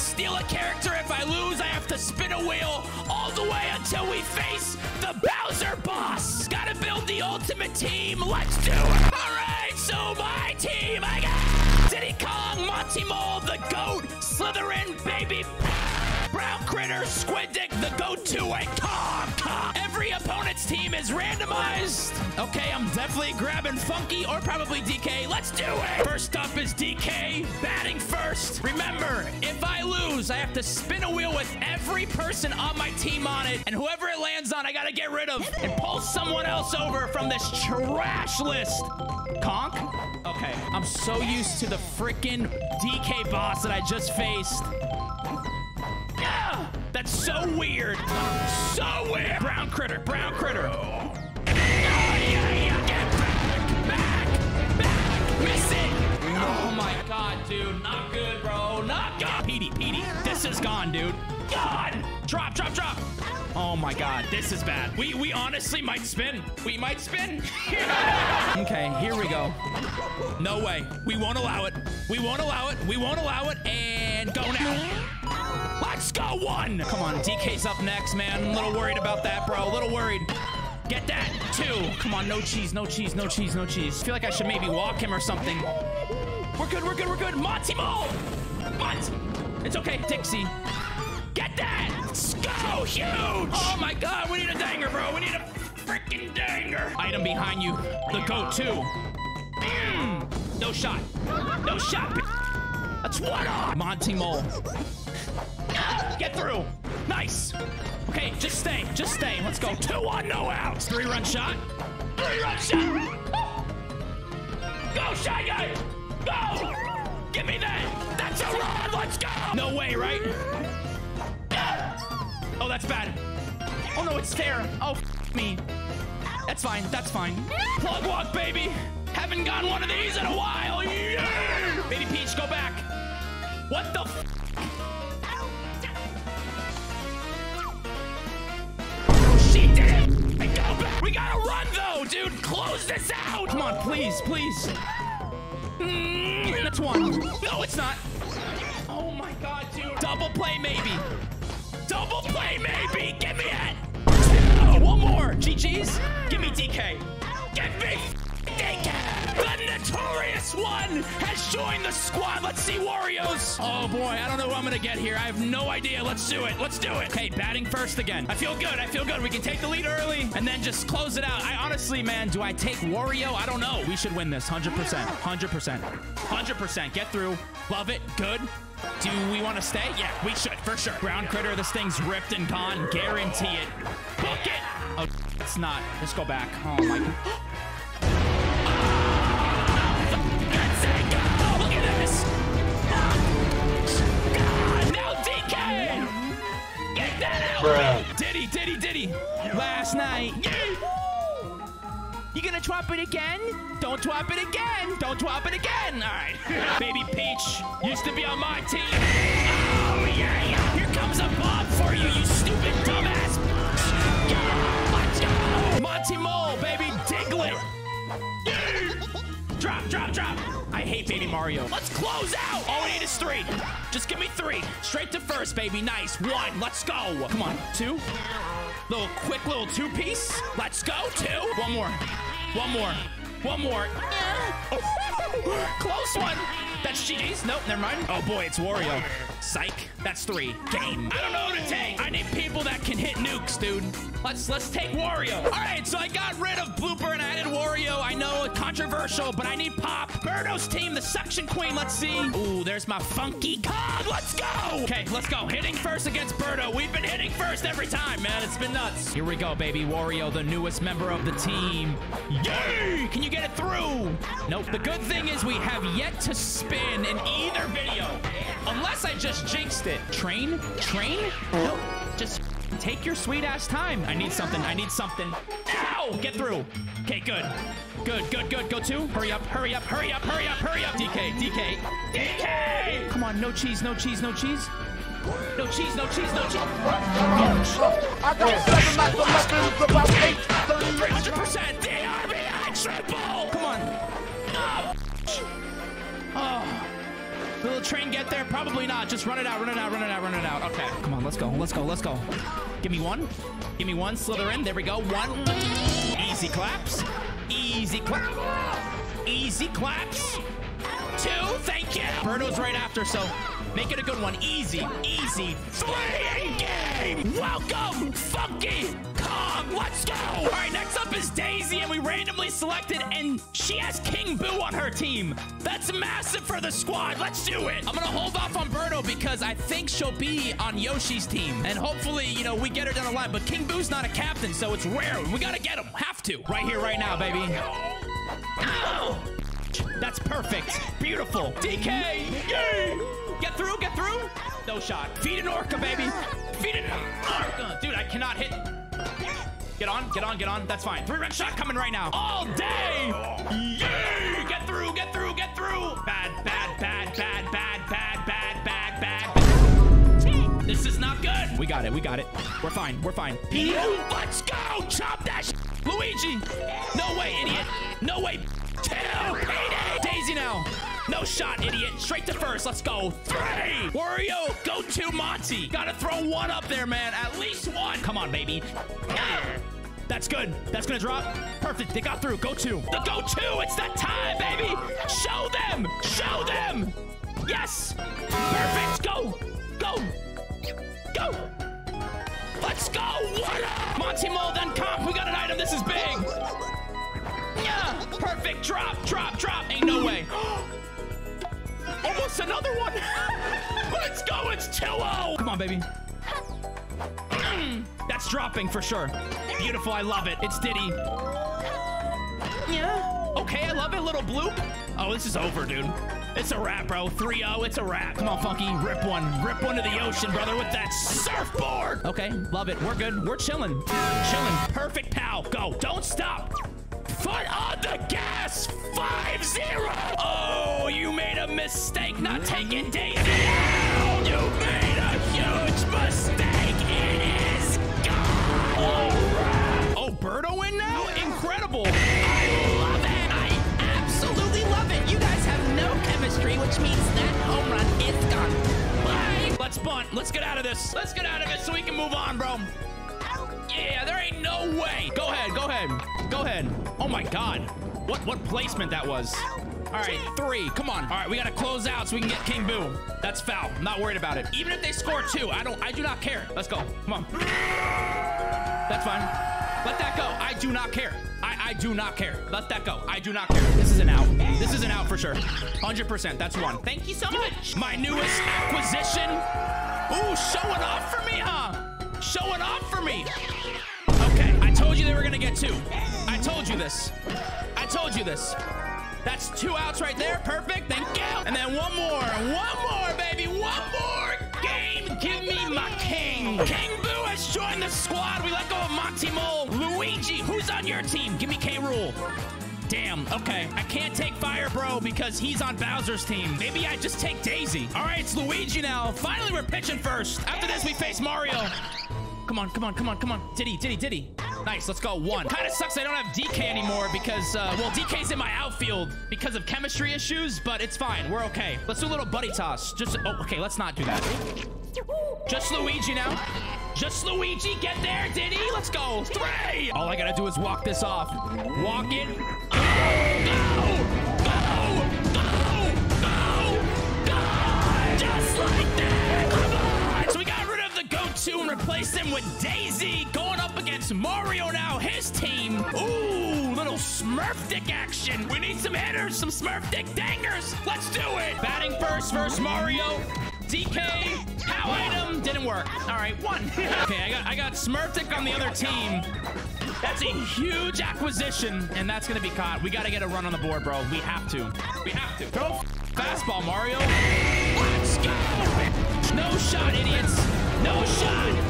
steal a character. If I lose, I have to spin a wheel all the way until we face the Bowser boss. Gotta build the ultimate team. Let's do it. All right, so my team, I got Diddy Kong, Monty Mole, the GOAT, Slytherin, baby. Brown Critter, Squid Dick, the go-to, and Kong. Every opponent's team is randomized. Okay, I'm definitely grabbing Funky or probably DK. Let's do it. First up is DK, batting first. Remember, if I lose, I have to spin a wheel with every person on my team on it, and whoever it lands on, I gotta get rid of and pull someone else over from this trash list. Conk? Okay, I'm so used to the freaking DK boss that I just faced. So weird. So weird. Brown critter, brown critter. Oh, yeah, yeah, get back, back, back. Miss it. Oh my god, dude. Not good, bro. Not good. Petey, Petey. This is gone, dude. Gone. Drop, drop, drop. Oh my god, this is bad. We we honestly might spin. We might spin. okay, here we go. No way. We won't allow it. We won't allow it. We won't allow it. And go now. Let's go one. Come on, DK's up next, man. I'm a little worried about that, bro. A little worried. Get that. Two. Come on, no cheese, no cheese, no cheese, no cheese. I feel like I should maybe walk him or something. We're good, we're good, we're good. Monty Mole. What? It's okay, Dixie. Get that! Go huge! Oh my god, we need a danger, bro. We need a freaking danger. Item behind you. The go-to. Mm. No shot. No shot. That's one off. Monty Mole. Get through. Nice. Okay, just stay. Just stay. Let's go. Two on, no outs. Three run shot. Three run shot. Go, Shy Guy. Go. Give me that. That's a run. Let's go. No way, right? Oh, that's bad. Oh, no, it's fair. Oh, me. That's fine. That's fine. Plug walk, baby. Haven't gone one of these in a while. Yeah. Baby Peach, go back. What the Close this out. Come on, please, please. Mm, that's one. No, it's not. Oh, my God, dude. Double play, maybe. Double play, maybe. Give me it. Two. One more. GG's. Give me DK. Give me. The notorious one has joined the squad. Let's see Wario's. Oh boy, I don't know who I'm gonna get here. I have no idea. Let's do it. Let's do it. Okay, batting first again. I feel good. I feel good. We can take the lead early and then just close it out. I honestly, man, do I take Wario? I don't know. We should win this. 100%. 100%. 100%. Get through. Love it. Good. Do we want to stay? Yeah, we should, for sure. Ground critter, this thing's ripped and gone. Guarantee it. Book it! Oh, it's not. Let's go back. Oh, my Diddy, Diddy, Diddy! Last night. You gonna twop it again? Don't twop it again! Don't twop it again! Alright. Baby Peach used to be on my team. Oh, yeah, yeah. Here comes a bomb for you, you stupid dumbass. Let's go! Monty Mole, baby! Drop, drop, drop! I hate Baby Mario. Let's close out! All we need is three. Just give me three. Straight to first, baby. Nice. One. Let's go. Come on. Two. Little quick little two-piece. Let's go. Two. One more. One more. One more. Close one. That's GG's. Nope, never mind. Oh boy, it's Wario. Psych. That's three. Game. I don't know who to take. I need people that can hit nukes, dude. Let's let's take Wario. All right, so I got rid of Blooper and I Wario. I know it's controversial, but I need Pop. Birdo's team, the Suction Queen. Let's see. Ooh, there's my Funky Kong. Let's go. Okay, let's go. Hitting first against Birdo. We've been hitting first every time, man. It's been nuts. Here we go, baby. Wario, the newest member of the team. Yay! Can you get it through? Nope. The good thing is we have yet to spin in either video. Unless I just jinxed it. Train? Train? Nope. Just take your sweet ass time. I need something. I need something. Get through. Okay, good. Good, good, good. Go two. Hurry up, hurry up, hurry up, hurry up, hurry up. DK, DK, DK! Come on, no cheese, no cheese, no cheese. No cheese, no cheese, no cheese. I got seven like the weapons, about eight, 30 300% DRBI triple! Come on. Oh, Will Train get there? Probably not. Just run it out, run it out, run it out, run it out. Okay. Come on, let's go, let's go, let's go. Give me one. Give me one. Slither in. There we go. One. Easy claps. Easy clap. Easy claps. Two. Thank you. Birdo's right after, so make it a good one. Easy. Easy. Three. Welcome, Funky. Let's go. All right, next up is Daisy, and we randomly selected, and she has King Boo on her team. That's massive for the squad. Let's do it. I'm gonna hold off on Birdo because I think she'll be on Yoshi's team, and hopefully, you know, we get her down the line. But King Boo's not a captain, so it's rare. We gotta get him. Have to. Right here, right now, baby. Ow! That's perfect. Beautiful. DK! Yay! Get through, get through. No shot. Feed an Orca, baby. Feed an Orca. Dude, I cannot hit. Get on, get on, get on. That's fine. Three red shot coming right now. All day. Yay! Get through, get through, get through. Bad, bad, bad, bad, bad, bad, bad, bad, bad. This is not good. We got it, we got it. We're fine, we're fine. Let's go. Chop that sh Luigi. No way, idiot. No way. Two. Daisy now. No shot, idiot. Straight to first. Let's go. Three. Wario, go to Monty. Gotta throw one up there, man. At least one. Come on, baby. That's good. That's gonna drop. Perfect. They got through. Go two. The go two. It's that time, baby. Show them. Show them. Yes. Perfect. Go. Go. Go. Let's go. What up? Monty Mole, then comp. We got an item. This is big. Yeah. Perfect. Drop. Drop. Drop. Ain't no way. Almost another one. Let's go. It's 2-0. Come on, baby. That's dropping for sure. Beautiful. I love it. It's Diddy. Yeah. Okay, I love it. Little bloop. Oh, this is over, dude. It's a wrap, bro. 3-0. It's a wrap. Come on, Funky. Rip one. Rip one to the ocean, brother, with that surfboard. Okay, love it. We're good. We're chilling. Chilling. Perfect, pal. Go. Don't stop. Foot on the gas. 5-0. Oh, you made a mistake not taking Daisy out. You made a huge mistake. It is gone. Oh, Birdo in now? Incredible. I love it. I absolutely love it. You guys have no chemistry, which means that home run is gone. Bye. Let's bunt. Let's get out of this. Let's get out of it so we can move on, bro. Yeah, there ain't no way. Go ahead. Go ahead. Go ahead. Oh my God. What what placement that was. All right, three. Come on. All right, we gotta close out so we can get King Boo. That's foul. I'm not worried about it. Even if they score two, I don't. I do not care. Let's go. Come on. That's fine. Let that go. I do not care. I, I do not care. Let that go. I do not care. This is an out. This is an out for sure. 100%. That's one. Thank you so much. My newest acquisition. Ooh, showing off for me, huh? Showing off for me. You they were gonna get two. I told you this. I told you this. That's two outs right there. Perfect. Thank you. And then one more. One more, baby. One more game. Give me my king. King Boo has joined the squad. We let go of Monty Mole. Luigi, who's on your team? Give me K. Rool. Damn, okay. I can't take Fire Bro because he's on Bowser's team. Maybe I just take Daisy. All right, it's Luigi now. Finally, we're pitching first. After this, we face Mario. Come on, come on, come on, come on. Diddy, Diddy, Diddy. Nice, let's go. One. Kind of sucks I don't have DK anymore because, uh, well, DK's in my outfield because of chemistry issues, but it's fine. We're okay. Let's do a little buddy toss. Just, oh, okay, let's not do that. Just Luigi now. Just Luigi. Get there, Diddy. Let's go. Three. All I gotta do is walk this off. Walk it. Go! Go! Go! Go! Go! Just like that. Come on. So we got rid of the go-to and replaced him with Daisy up against Mario now. His team. Ooh, little Smurf dick action. We need some hitters, some Smurf dick dangers. Let's do it. Batting first versus Mario. DK, pow item, didn't work. All right, one. okay, I got I got Smurftic on the other team. That's a huge acquisition, and that's gonna be caught. We gotta get a run on the board, bro. We have to. We have to. Go fastball, Mario. Let's go. No shot, idiots. No shot.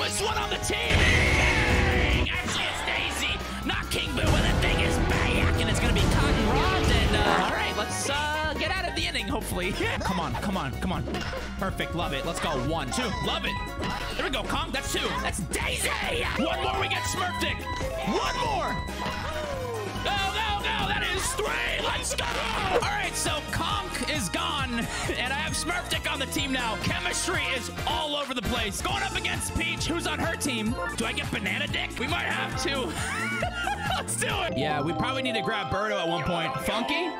Newest one on the team. Bang. Actually, it's Daisy, not King Boo, and the thing is back, and it's gonna be cotton robbed. And uh, all right, let's uh, get out of the inning, hopefully. come on, come on, come on. Perfect, love it. Let's go. One, two, love it. There we go, Kong. That's two. That's Daisy. One more, we get Smurfdick. One more. Three. Let's go. All right, so Conk is gone, and I have Smurf Dick on the team now. Chemistry is all over the place. Going up against Peach, who's on her team. Do I get Banana Dick? We might have to. Let's do it. Yeah, we probably need to grab Birdo at one point. Funky?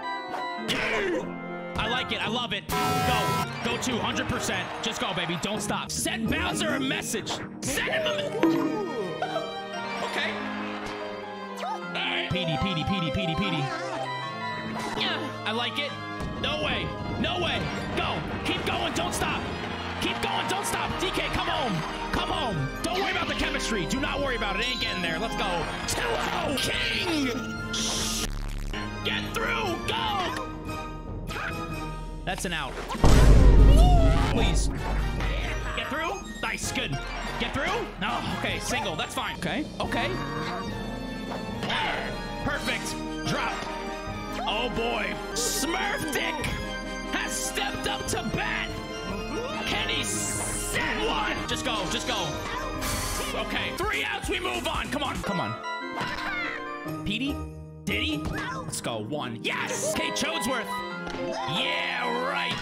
I like it. I love it. Go. Go to 100%. Just go, baby. Don't stop. Send Bowser a message. Send him a... okay. Petey, Petey, Petey, Petey, Petey. Yeah, I like it. No way. No way. Go. Keep going. Don't stop. Keep going. Don't stop. DK, come home. Come home. Don't worry about the chemistry. Do not worry about it. Ain't getting there. Let's go. 2 King. Get through. Go. That's an out. Please. Get through. Nice. Good. Get through. No. Okay. Single. That's fine. Okay. Okay. Oh boy. Smurf Dick has stepped up to bat. Can he set one? Just go. Just go. Okay. Three outs. We move on. Come on. Come on. Petey? Diddy? Let's go. One. Yes. Okay, Chodesworth. Yeah, right.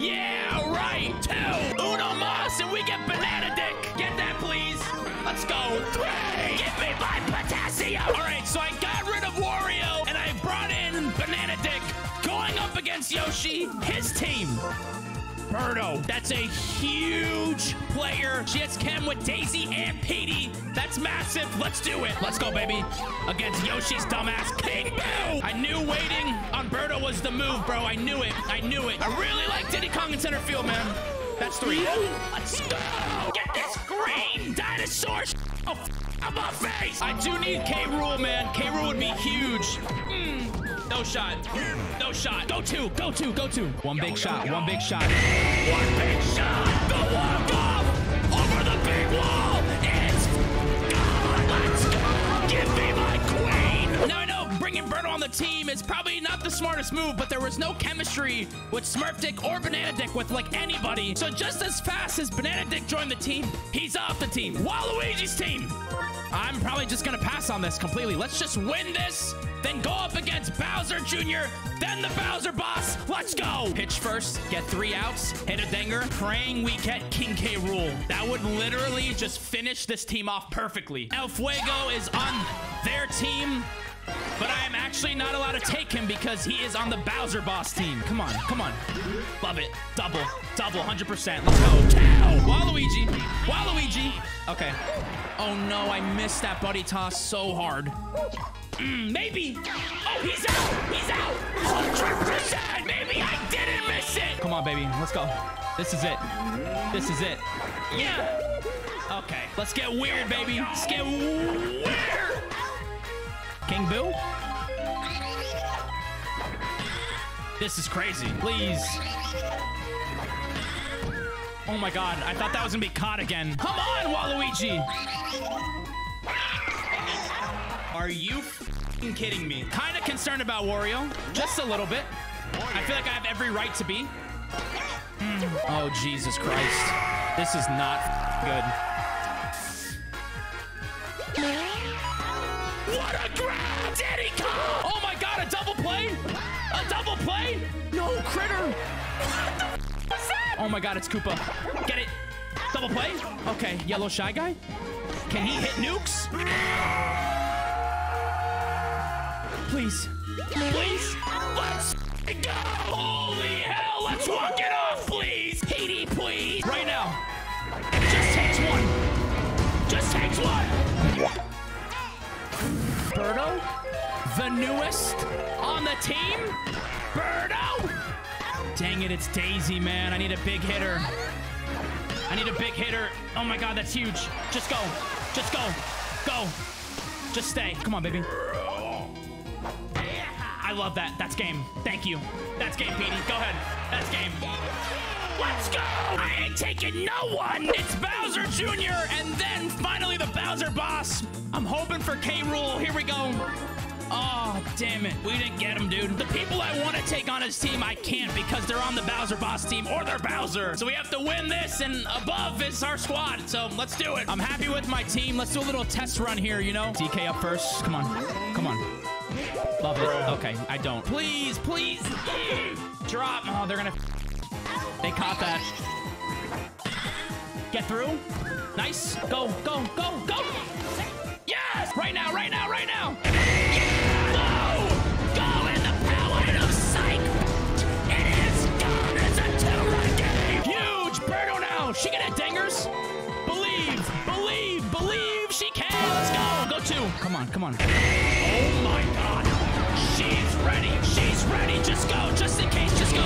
Yeah, right. Two. Uno Mas, and we get Banana Dick. Get that, please. Let's go. Three. Give me my potassium. All right, so I got rid of Wario, against Yoshi, his team. Birdo. That's a huge player. She has Chem with Daisy and Petey. That's massive. Let's do it. Let's go, baby. Against Yoshi's dumbass King Boo. I knew waiting on Birdo was the move, bro. I knew it. I knew it. I really like Diddy Kong in center field, man. That's three. Let's go. Get this green dinosaur oh, on my face. I do need K. Rool, man. K. Rool would be huge. Mm. No shot. No shot. Go two. Go two. Go two. One big shot. One big shot. One big shot. Team is probably not the smartest move, but there was no chemistry with Smurf Dick or Banana Dick with like anybody. So just as fast as Banana Dick joined the team, he's off the team. Waluigi's team. I'm probably just gonna pass on this completely. Let's just win this, then go up against Bowser Jr., then the Bowser boss. Let's go. Pitch first, get three outs, hit a dinger, praying we get King K. Rool. That would literally just finish this team off perfectly. El Fuego is on their team. But I am actually not allowed to take him because he is on the Bowser boss team. Come on, come on. Love it. Double, double, 100%. Let's go. Two. Waluigi. Waluigi. Okay. Oh no, I missed that buddy toss so hard. Mm, maybe. Oh, he's out. He's out. 100%. Maybe I didn't miss it. Come on, baby. Let's go. This is it. This is it. Yeah. Okay. Let's get weird, baby. Let's get weird. King Boo? This is crazy. Please. Oh my god, I thought that was gonna be caught again. Come on, Waluigi! Are you kidding me? Kinda concerned about Wario. Just a little bit. I feel like I have every right to be. Mm. Oh, Jesus Christ. This is not good. What a grab! Diddy Kong! Oh my god, a double play? Ah! A double play? No, critter! What the f was that? Oh my god, it's Koopa. Get it. Double play? Okay, yellow shy guy? Can he hit nukes? Please. Please. Let's go! Holy hell, let's walk it off, please! Petey, please! Right now. Just takes one. Just takes one. Birdo, the newest on the team. Birdo! Dang it, it's Daisy, man. I need a big hitter. I need a big hitter. Oh my god, that's huge. Just go. Just go. Go. Just stay. Come on, baby. I love that. That's game. Thank you. That's game, Petey. Go ahead. That's game. Let's go! I ain't taking no one! It's Bowser Jr. and then finally the Bowser boss. I'm hoping for K. Rool. Here we go. Oh, damn it. We didn't get him, dude. The people I want to take on his team, I can't because they're on the Bowser boss team or they're Bowser. So we have to win this, and above is our squad. So let's do it. I'm happy with my team. Let's do a little test run here, you know? DK up first. Come on. Come on. Love it. Okay, I don't. Please, please. Drop. Oh, they're gonna. They caught that. Get through. Nice. Go, go, go, go. Yes! Right now, right now, right now. Go! Go the power of. It is gone. It's a two-run game. Huge. Birdo now. She can hit dingers. Believe, believe, believe she can. Let's go. Go two. Come on, come on. Oh my god. Ready. She's ready. Just go. Just in case. Just go.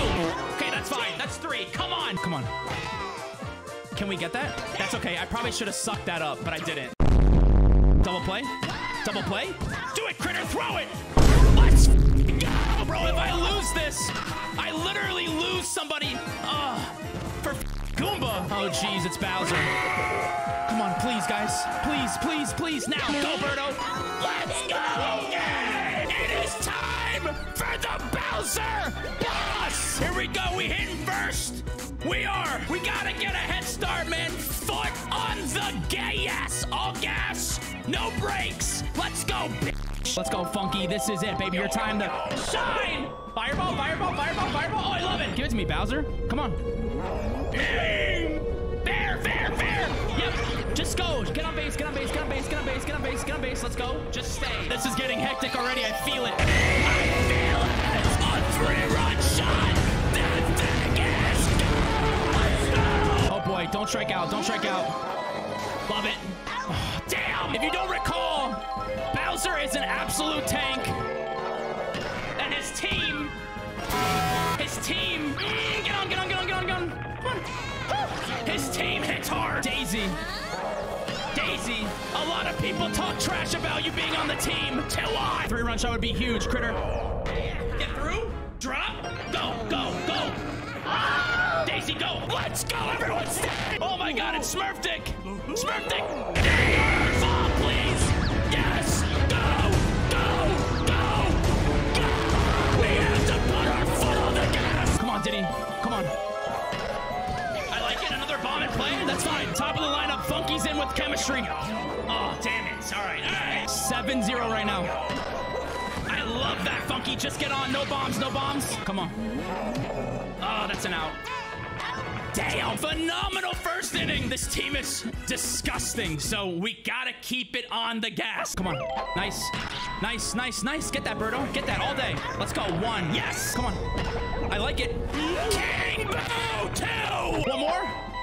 Okay, that's fine. That's three. Come on. Come on. Can we get that? That's okay. I probably should have sucked that up, but I didn't. Double play. Double play. Do it, critter. Throw it. Let's go, bro. If I lose this, I literally lose somebody. Uh, for Goomba. Oh, jeez. It's Bowser. Come on, please, guys. Please, please, please. Now, go, Birdo. Let's go. It is time for the Bowser boss. Here we go. We hitting first. We are. We gotta get a head start, man. Foot on the gas. All gas. No brakes. Let's go, bitch. Let's go, Funky. This is it, baby. Your time to shine. Fireball, fireball, fireball, fireball. Oh, I love it. Give it to me, Bowser. Come on. Fair, fair, fair. Yep. Just go. Get on base, get on base, get on base, get on base, get on base, get. Let's go. Just stay. This is getting hectic already. I feel it. I feel it. A three-run shot. That thing is gone. Oh boy, don't strike out. Don't strike out. Love it. Oh, damn. If you don't recall, Bowser is an absolute tank. And his team his team. Get on, get on, get on, get on, get on. His team hits hard. Daisy. Daisy. A lot of people talk trash about you being on the team. Till I. Three run shot would be huge, critter. Get through. Drop. Go, go, go. Daisy, go. Let's go, everyone. Stay. Oh my god, it's Smurf Dick. Smurf Dick. Please. Yes. Go, go, go, go. We have to put our foot on the gas. Come on, Diddy. Come on. I like it. Another bomb in play. That's fine. Top of the lineup. Funky's in with chemistry. Oh, damn it. All right. All right. 7-0 right now. I love that, Funky. Just get on. No bombs. No bombs. Come on. Oh, that's an out. Damn, phenomenal first inning. This team is disgusting, so we gotta keep it on the gas. Come on. Nice. Nice, nice, nice. Get that, Birdo. Get that all day. Let's go. One. Yes. Come on. I like it. King Boo, two. One more.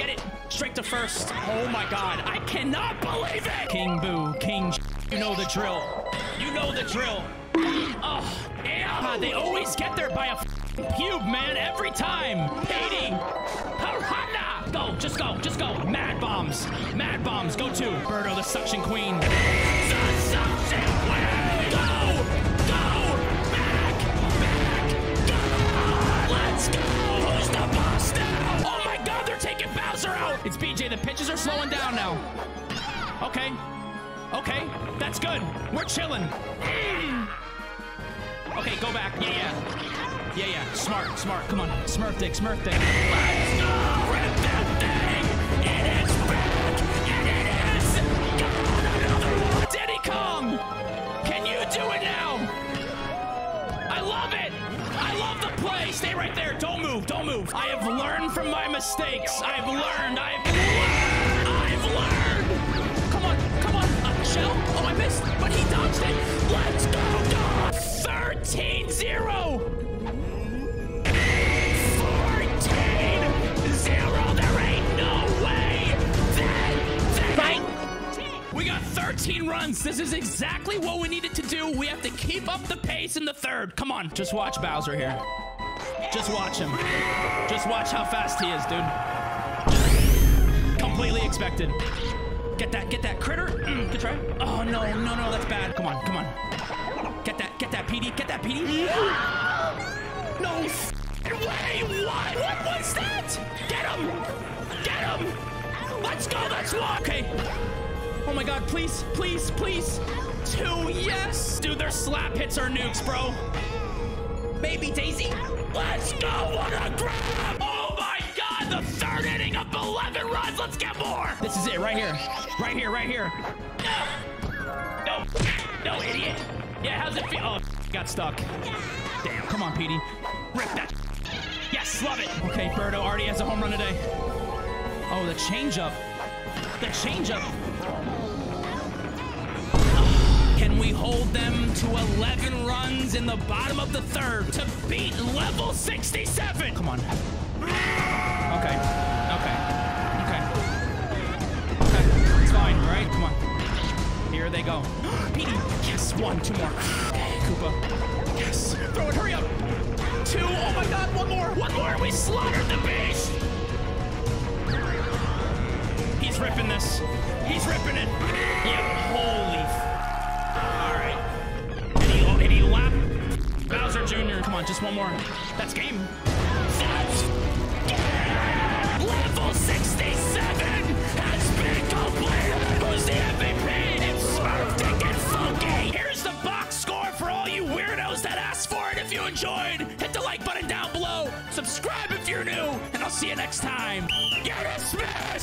Get it. Straight to first. Oh my god. I cannot believe it. King Boo. King You know the drill. You know the drill. Oh, yeah. They always get there by a pube, man. Every time. Hating. Harana. Go. Just go. Just go. Mad bombs. Mad bombs. Go to. Birdo, the suction queen. God, Bowser out. It's BJ. The pitches are slowing down now. Okay. Okay. That's good. We're chilling. Okay, go back. Yeah, yeah. Yeah, yeah. Smart, smart. Come on. Smurf dick, smurf dick. Let's go! Rip that thing! It is back! And it is gone! Another one! Diddy Kong! Love! Stay right there! Don't move! Don't move! I have learned from my mistakes! I've learned! I've learned! I've learned! Come on! Come on! Uh, shell? Oh, I missed! But he dodged it! Let's go! go. 13-0! 14-0! There ain't no way that... that we got 13 runs. This is exactly what we needed to do. We have to keep up the pace in the third. Come on. Just watch Bowser here. Just watch him. Just watch how fast he is, dude. Completely expected. Get that, get that critter. Mm, good try. Oh, no, no, no, that's bad. Come on, come on. Get that, get that, PD, get that, PD. No way, what? What was that? Get him! Get him! Let's go, one! Okay. Oh my god, please, please, please. Two, yes! Dude, their slap hits are nukes, bro. Maybe Daisy? Let's go, on a grab! Oh my god, the third inning of 11 runs, let's get more! This is it, right here. Right here, right here. No! No, no, idiot! Yeah, how's it feel? Oh, got stuck. Damn, come on, Petey. Rip that. Yes, love it. Okay, Birdo already has a home run today. Oh, the changeup. The changeup. We hold them to 11 runs in the bottom of the third to beat level 67? Come on. Okay. Okay. Okay. Okay. It's fine, right? Come on. Here they go. Petey. Yes, one, two more. Okay, Koopa. Yes. Throw it, hurry up. Two. Oh my god, one more. One more. We slaughtered the beast. He's ripping this. He's ripping it. Yeah, holy. Bowser Jr. Come on, just one more. That's game. That's game. Level 67 has been completed. Who's the MVP? It's Smurf Dick Funky. Here's the box score for all you weirdos that asked for it. If you enjoyed, hit the like button down below. Subscribe if you're new, and I'll see you next time. You're dismissed.